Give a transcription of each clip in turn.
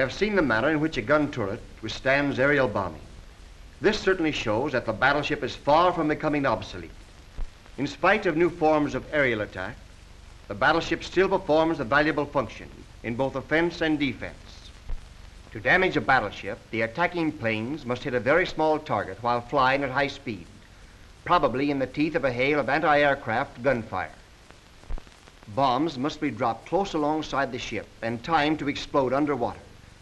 You have seen the manner in which a gun turret withstands aerial bombing. This certainly shows that the battleship is far from becoming obsolete. In spite of new forms of aerial attack, the battleship still performs a valuable function in both offense and defense. To damage a battleship, the attacking planes must hit a very small target while flying at high speed, probably in the teeth of a hail of anti-aircraft gunfire. Bombs must be dropped close alongside the ship and timed to explode underwater,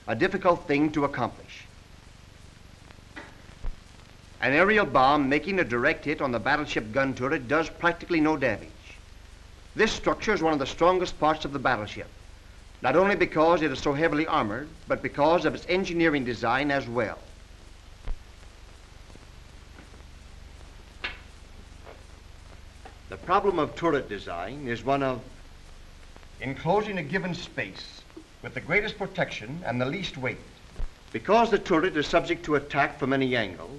a difficult thing to accomplish. An aerial bomb making a direct hit on the battleship gun turret does practically no damage. This structure is one of the strongest parts of the battleship, not only because it is so heavily armored, but because of its engineering design as well. The problem of turret design is one of enclosing a given space with the greatest protection and the least weight. Because the turret is subject to attack from any angle,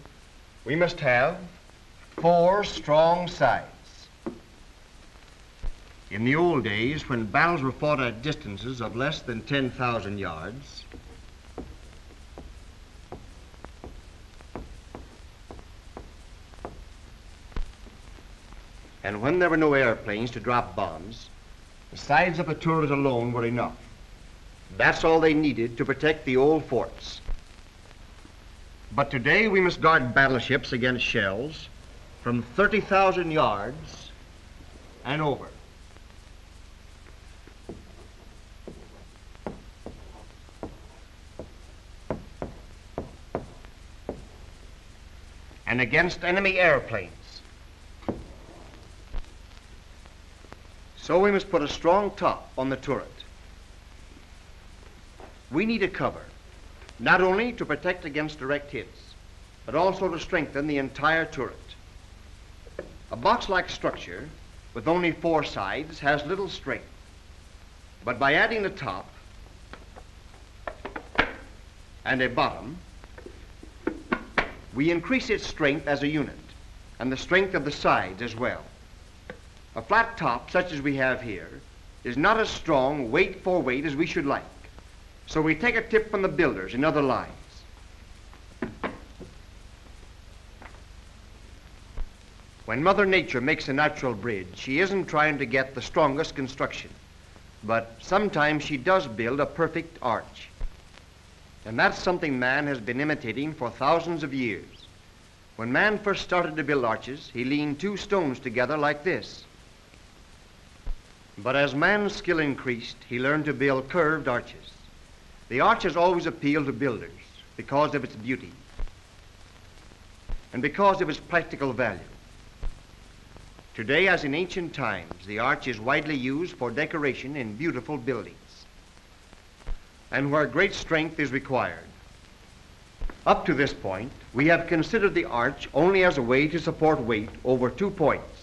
we must have four strong sides. In the old days, when battles were fought at distances of less than 10,000 yards, and when there were no airplanes to drop bombs, the sides of a turret alone were enough. That's all they needed to protect the old forts. But today we must guard battleships against shells from 30,000 yards and over. And against enemy airplanes. So we must put a strong top on the turret. We need a cover not only to protect against direct hits, but also to strengthen the entire turret. A box-like structure with only four sides has little strength, but by adding a top and a bottom, we increase its strength as a unit and the strength of the sides as well. A flat top, such as we have here, is not as strong weight for weight as we should like. So we take a tip from the builders in other lines. When Mother Nature makes a natural bridge, she isn't trying to get the strongest construction, but sometimes she does build a perfect arch. And that's something man has been imitating for thousands of years. When man first started to build arches, he leaned two stones together like this. But as man's skill increased, he learned to build curved arches. The arch has always appealed to builders because of its beauty and because of its practical value. Today, as in ancient times, the arch is widely used for decoration in beautiful buildings and where great strength is required. Up to this point, we have considered the arch only as a way to support weight over two points.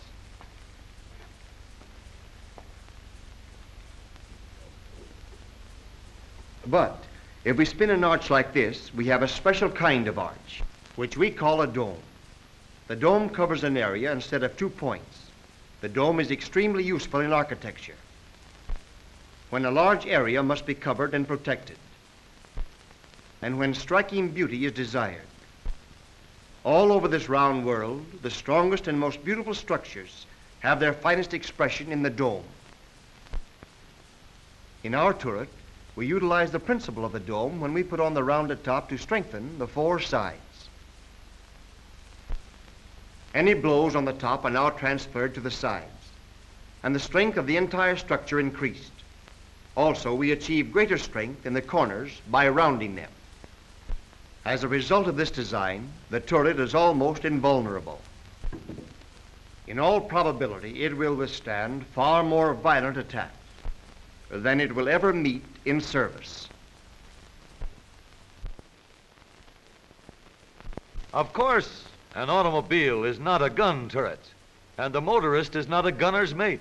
But if we spin an arch like this, we have a special kind of arch, which we call a dome. The dome covers an area instead of two points. The dome is extremely useful in architecture when a large area must be covered and protected, and when striking beauty is desired. All over this round world, the strongest and most beautiful structures have their finest expression in the dome. In our turret, we utilize the principle of the dome when we put on the rounded top to strengthen the four sides. Any blows on the top are now transferred to the sides, and the strength of the entire structure increased. Also, we achieve greater strength in the corners by rounding them. As a result of this design, the turret is almost invulnerable. In all probability, it will withstand far more violent attacks than it will ever meet in service. Of course, an automobile is not a gun turret, and the motorist is not a gunner's mate.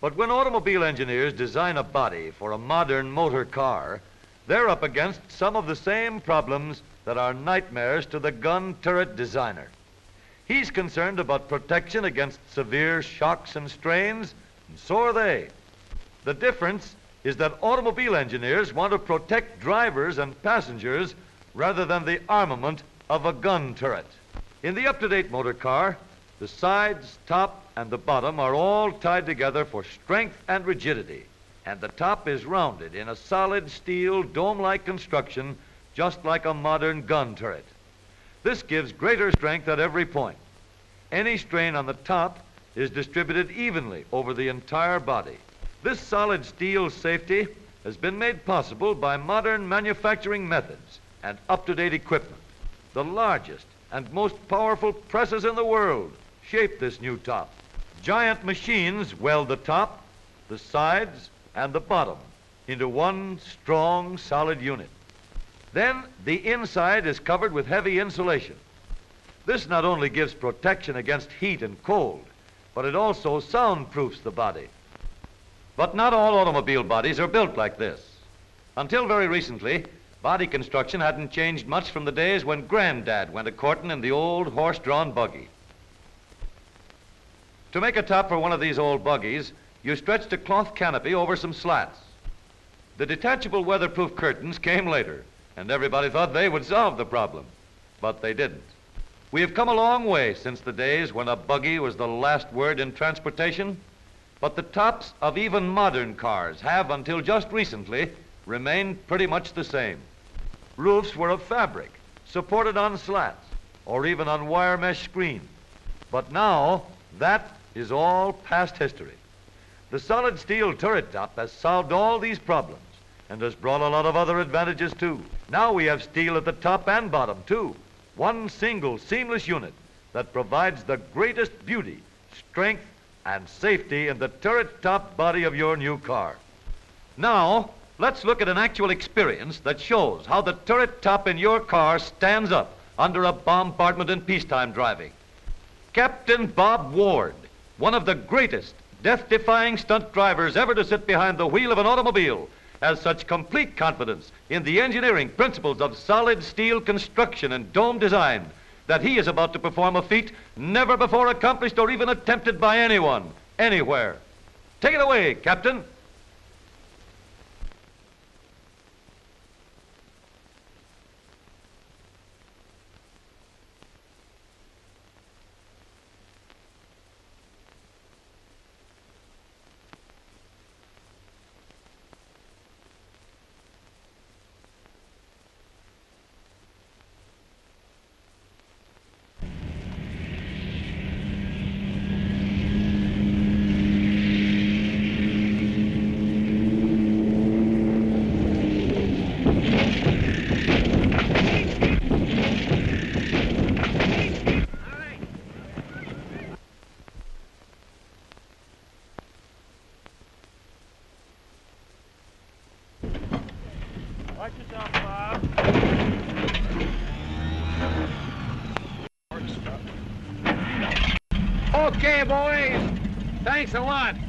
But when automobile engineers design a body for a modern motor car, they're up against some of the same problems that are nightmares to the gun turret designer. He's concerned about protection against severe shocks and strains, and so are they. The difference is that automobile engineers want to protect drivers and passengers rather than the armament of a gun turret. In the up-to-date motor car, the sides, top, and the bottom are all tied together for strength and rigidity, and the top is rounded in a solid steel dome-like construction just like a modern gun turret. This gives greater strength at every point. Any strain on the top is distributed evenly over the entire body. This solid steel safety has been made possible by modern manufacturing methods and up-to-date equipment. The largest and most powerful presses in the world shape this new top. Giant machines weld the top, the sides, and the bottom into one strong, solid unit. Then the inside is covered with heavy insulation. This not only gives protection against heat and cold, but it also soundproofs the body. But not all automobile bodies are built like this. Until very recently, body construction hadn't changed much from the days when Granddad went a-courting in the old horse-drawn buggy. To make a top for one of these old buggies, you stretched a cloth canopy over some slats. The detachable weatherproof curtains came later, and everybody thought they would solve the problem. But they didn't. We have come a long way since the days when a buggy was the last word in transportation, but the tops of even modern cars have, until just recently, remained pretty much the same. Roofs were of fabric, supported on slats, or even on wire mesh screens. But now, that is all past history. The solid steel turret top has solved all these problems and has brought a lot of other advantages too. Now we have steel at the top and bottom too. One single seamless unit that provides the greatest beauty, strength, and safety in the turret top body of your new car. Now, let's look at an actual experience that shows how the turret top in your car stands up under a bombardment in peacetime driving. Captain Bob Ward, one of the greatest death-defying stunt drivers ever to sit behind the wheel of an automobile, has such complete confidence in the engineering principles of solid steel construction and dome design that he is about to perform a feat never before accomplished or even attempted by anyone, anywhere. Take it away, Captain. Thanks a lot.